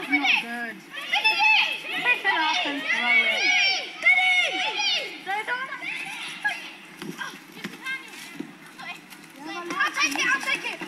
Not good. I'll take it, I'll take it!